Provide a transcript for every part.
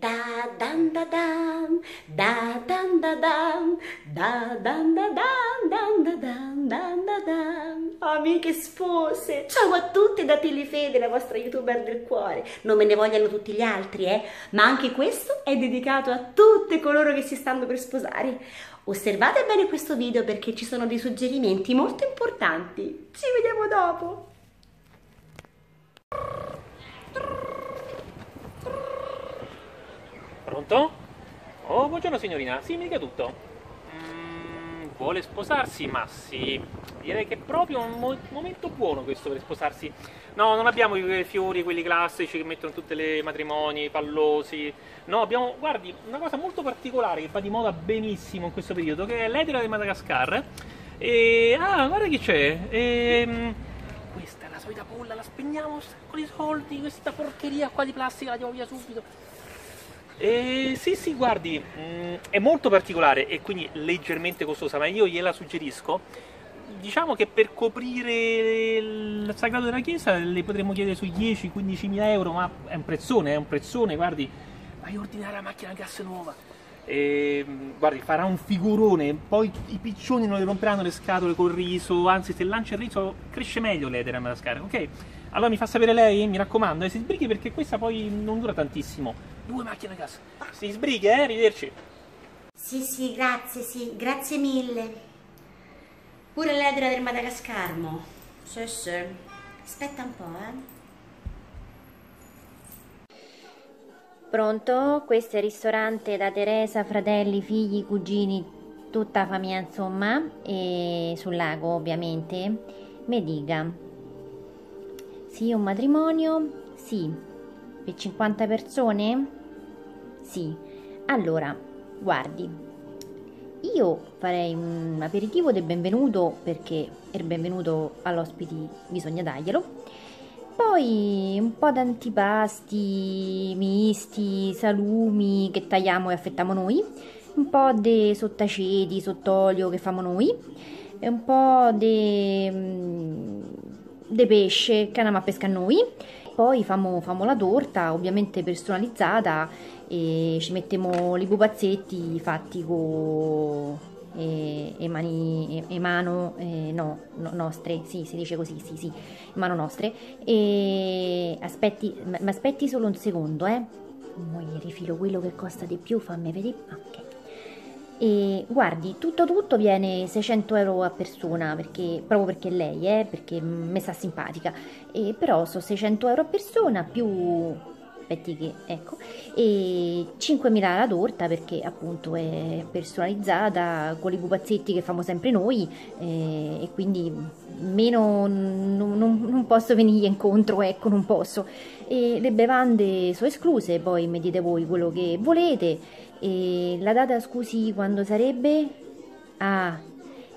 Da dan da dan, da dan da dan, da dan da dan, dan da dan, dan da dan. Amiche spose, ciao a tutti da Tilifede, la vostra youtuber del cuore. Non me ne vogliano tutti gli altri, eh? Ma anche questo è dedicato a tutte coloro che si stanno per sposare. Osservate bene questo video perché ci sono dei suggerimenti molto importanti. Ci vediamo dopo. Pronto? Oh, buongiorno signorina. Sì, mi dica tutto. Mm, vuole sposarsi? Ma sì. Direi che è proprio un mo- momento buono questo per sposarsi. No, non abbiamo i fiori, quelli classici che mettono tutte le matrimoni, pallosi. No, abbiamo, guardi, una cosa molto particolare che va di moda benissimo in questo periodo, che è l'edera di Madagascar. E, ah, guarda chi c'è. Ehm, questa è la solita polla, la spegniamo sacco di soldi, questa porcheria qua di plastica la diamo via subito. Eh, sì, sì, guardi, mh, è molto particolare e quindi leggermente costosa, ma io gliela suggerisco. Diciamo che per coprire il sagrato della chiesa le potremmo chiedere sui 10-15 mila euro, ma è un prezzone, è un prezzone, guardi, vai a ordinare la macchina gas nuova. E, guardi, farà un figurone, poi i piccioni non le romperanno le scatole col riso, anzi se lancia il riso cresce meglio l'edera a Madagascar, ok? Allora mi fa sapere lei, mi raccomando, e si sbrighi perché questa poi non dura tantissimo. Due macchine a gas. Si sbrighi, eh, arrivederci. Sì, sì, grazie, sì, grazie mille. Pure l'edera del Madagascar, mo. Sì, sì. Aspetta un po', eh. Pronto? Questo è il ristorante da Teresa, fratelli, figli, cugini, tutta la famiglia insomma, e sul lago ovviamente. Mi dica. Sì, un matrimonio? Sì. Per 50 persone? Sì. Allora, guardi, io farei un aperitivo del benvenuto perché il benvenuto all'ospiti bisogna darglielo. Poi un po' d'antipasti, misti, salumi che tagliamo e affettiamo noi, un po' di sottaceti, sott'olio che famo noi, e un po' di de pesce che andiamo a pescare noi. Poi famo, famo la torta, ovviamente personalizzata, e ci mettiamo i pupazzetti fatti con e, e, mani e, e mano eh, no, no, nostre, sì, si dice così, sì, sì, mano nostre. E aspetti, ma aspetti solo un secondo, eh. Mo gli rifilo quello che costa di più, fammi vedere. Ok. E guardi, tutto tutto viene 600 euro a persona, perché, proprio perché lei, eh, perché mi sta simpatica. E però sono 600 euro a persona più aspetti che ecco. E 5.000 la torta perché appunto è personalizzata con i pupazzetti che famo sempre noi eh, e quindi meno non, non, non, posso venire incontro ecco non posso. E le bevande sono escluse poi mi dite voi quello che volete. E la data scusi quando sarebbe? Ah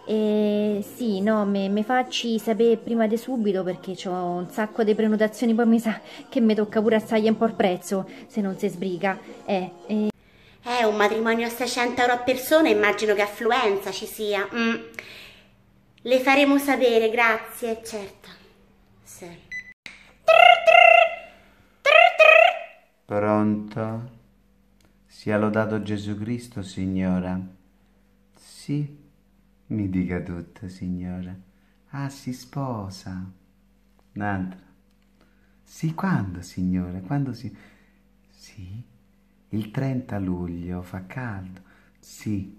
eh, sì, no, mi facci sapere prima di subito perché ho un sacco di prenotazioni, poi mi sa che mi tocca pure assaggiare un po' il prezzo se non si sbriga. Eh, eh. eh, un matrimonio a 600 euro a persona, immagino che affluenza ci sia. Mm. Le faremo sapere, grazie, certo. Sì. Pronto? Sia lodato Gesù Cristo, signora. Sì. Mi dica tutto, signora. Ah, si sposa. Un'altra. Sì, quando, signora? Quando si... Sì, il 30 luglio, fa caldo. Sì.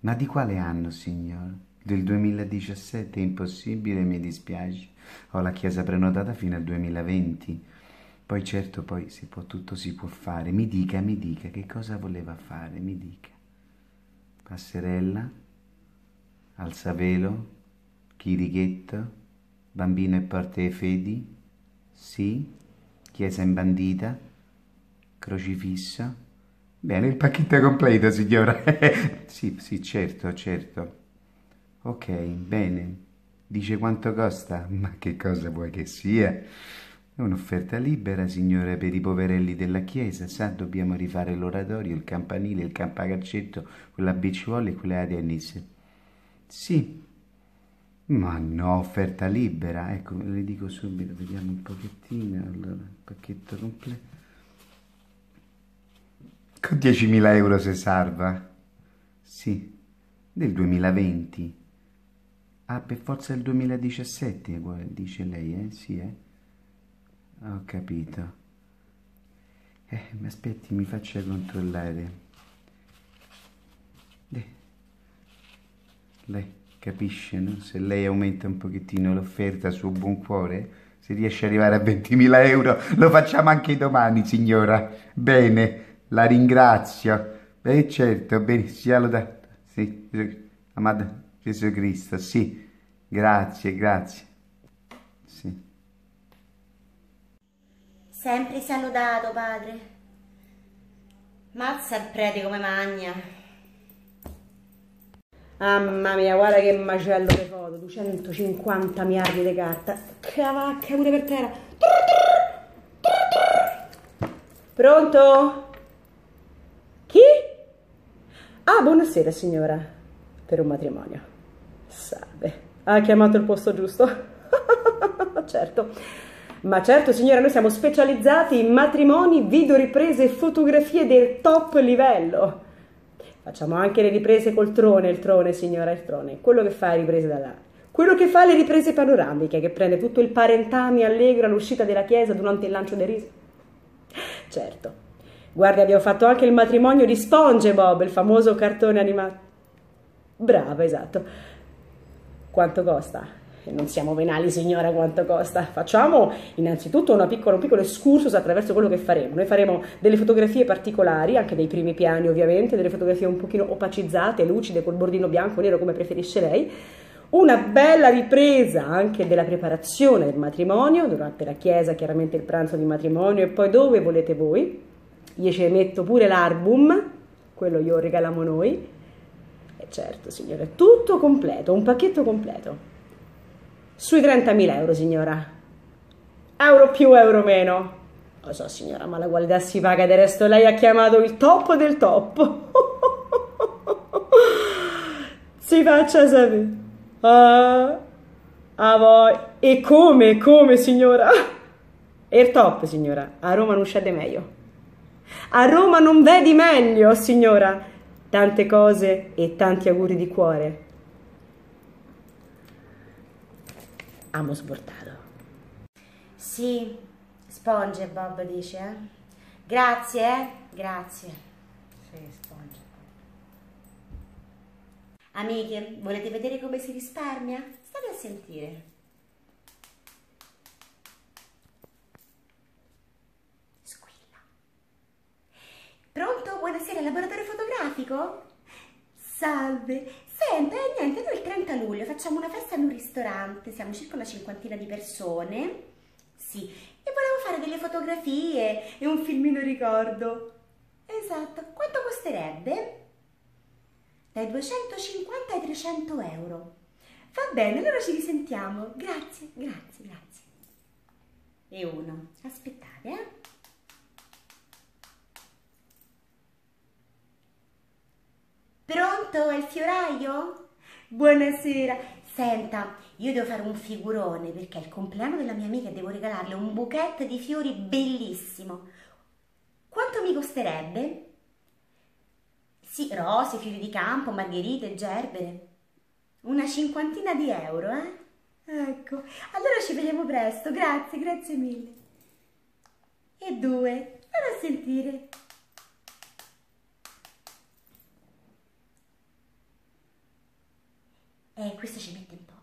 Ma di quale anno, signora? Del 2017? È impossibile, mi dispiace. Ho la chiesa prenotata fino al 2020. Poi certo, poi si può, tutto si può fare. Mi dica, mi dica, che cosa voleva fare, mi dica. Passerella? Alzavelo, chirichetto, bambino e porte fedi, sì, chiesa imbandita, crocifisso. Bene, il pacchetto è completo, signora. sì, sì, certo, certo. Ok, bene. Dice quanto costa? Ma che cosa vuoi che sia? È un'offerta libera, signore, per i poverelli della chiesa. Sa, dobbiamo rifare l'oratorio, il campanile, il campacalcetto, quella becciuola e quella di tennis. Sì, ma no, offerta libera. Ecco, le dico subito, vediamo un pochettino. Allora, pacchetto completo. con 10.000 euro si salva. Sì, del 2020. Ah, per forza del 2017, dice lei, eh? Sì, eh? Ho capito. Eh, mi aspetti, mi faccia controllare. Lei capisce, no? Se lei aumenta un pochettino l'offerta a suo buon cuore, se riesce ad arrivare a 20.000 euro, lo facciamo anche domani, signora. Bene, la ringrazio. Beh, certo, bene, sia lodato. Sì, amato Gesù Cristo, sì. Grazie, grazie. Sì. Sempre sia lodato, padre. Il prete come magna. Mamma mia, guarda che macello di foto, 250 miliardi di carta. Cavacca pure per terra. Pronto? Chi? Ah, buonasera signora. Per un matrimonio. Salve. Ha chiamato il posto giusto? certo. Ma certo signora, noi siamo specializzati in matrimoni, video riprese e fotografie del top livello. Facciamo anche le riprese col trone, il trone signora, il trone, quello che fa le riprese da là. Quello che fa le riprese panoramiche, che prende tutto il parentame allegro all'uscita della chiesa durante il lancio del riso. Certo. Guardi, abbiamo fatto anche il matrimonio di SpongeBob, il famoso cartone animato. Brava, esatto. Quanto costa? Non siamo venali signora quanto costa, facciamo innanzitutto piccola, un piccolo excursus attraverso quello che faremo, noi faremo delle fotografie particolari, anche dei primi piani ovviamente, delle fotografie un pochino opacizzate, lucide, col bordino bianco o nero come preferisce lei, una bella ripresa anche della preparazione del matrimonio, durante la chiesa chiaramente il pranzo di matrimonio. E poi dove volete voi, io ci metto pure l'album, quello glielo regaliamo noi, e certo signore, tutto completo, un pacchetto completo sui 30.000 euro, signora. Euro più, euro meno. Lo so, signora, ma la qualità si paga, del resto lei ha chiamato il top del top. si faccia sapere. Ah, a voi. E come, come, signora? E il top, signora. A Roma non scende meglio. A Roma non vedi meglio, signora. Tante cose e tanti auguri di cuore. Amo sbordato. Sì, SpongeBob dice, eh? Grazie, eh? Grazie. Sì, SpongeBob. Amiche, volete vedere come si risparmia? State a sentire. Squilla. Pronto? Buonasera, laboratorio fotografico? Salve, Senta, e niente, noi il 30 luglio facciamo una festa in un ristorante, siamo circa una cinquantina di persone, sì, e volevo fare delle fotografie e un filmino ricordo. Esatto, quanto costerebbe? Dai 250 ai 300 euro. Va bene, allora ci risentiamo. Grazie, grazie, grazie. E uno. Aspettate, eh. Pronto, è il fioraio? Buonasera. Senta, io devo fare un figurone perché è il compleanno della mia amica e devo regalarle un bouquet di fiori bellissimo. Quanto mi costerebbe? Sì, rose, fiori di campo, margherite, gerbere. Una cinquantina di euro, eh? Ecco, allora ci vediamo presto. Grazie, grazie mille. E due, vado a sentire. Eh, questo ci mette un po'.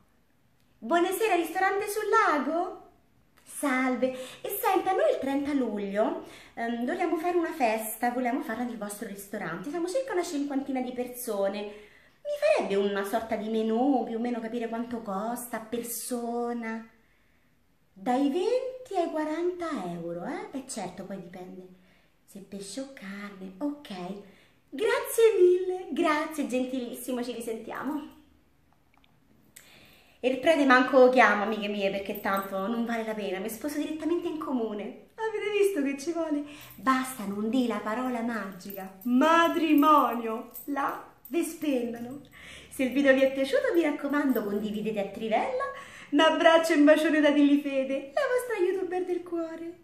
Buonasera, ristorante sul lago? Salve, e senta, noi il 30 luglio ehm, vogliamo fare una festa, vogliamo farla nel vostro ristorante, siamo circa una cinquantina di persone. Mi farebbe una sorta di menù, più o meno capire quanto costa persona? Dai 20 ai 40 euro, eh? Beh certo, poi dipende se pesce o carne, ok. Grazie mille, grazie gentilissimo, ci risentiamo. E il prete manco chiama, amiche mie, perché tanto non vale la pena, mi sposo direttamente in comune. Avete visto che ci vuole? Basta, non di la parola magica. Matrimonio. Là, vi spennano. Se il video vi è piaciuto, mi raccomando, condividete a trivella. Un abbraccio e un bacione da Tilly Fede, la vostra youtuber del cuore.